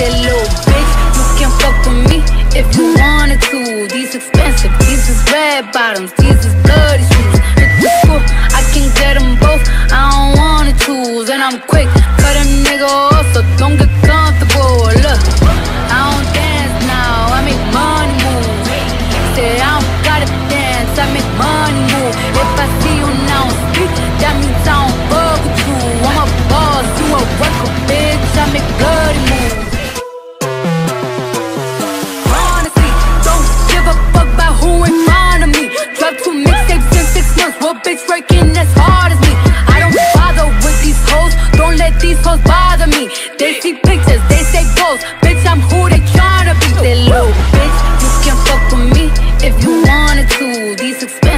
said, little bitch, you can fuck with me if you wanted to. These expensive, these is red bottoms, these is bloody shoes. I can get them both. I don't wanna choose, and I'm quick, cut a nigga off, Your bitch working as hard as me. I don't bother with these hoes. Don't let these hoes bother me. They see pictures, they say goals Bitch, I'm who they tryna be. They low, bitch, you can fuck with me If you wanted to. These expensive